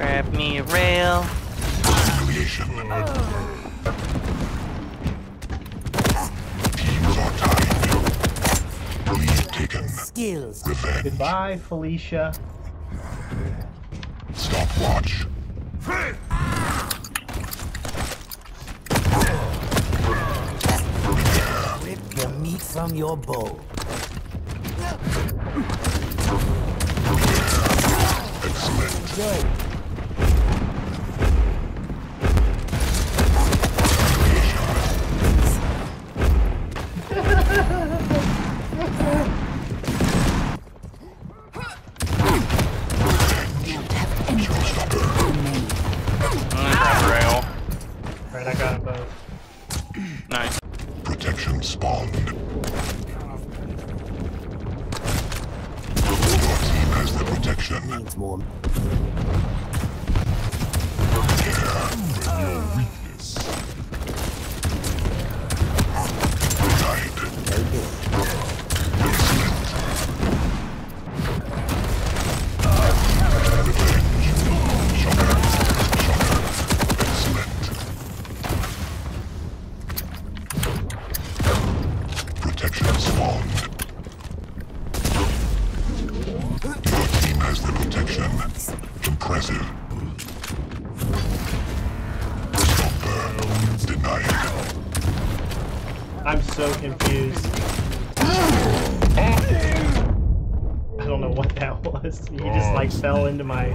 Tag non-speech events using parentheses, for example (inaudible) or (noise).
Grab me a rail. Humiliation. Teams are tied. Lead taken. Skills. Revenge. Goodbye, Felicia. Stopwatch. Rip the meat from your bowl. Excellent. Go. Nice. Protection spawned. Your team has the protection. Needs more. Impressive. Stomper. Denied. I'm so confused. I don't know what that (laughs) was. You just like fell into my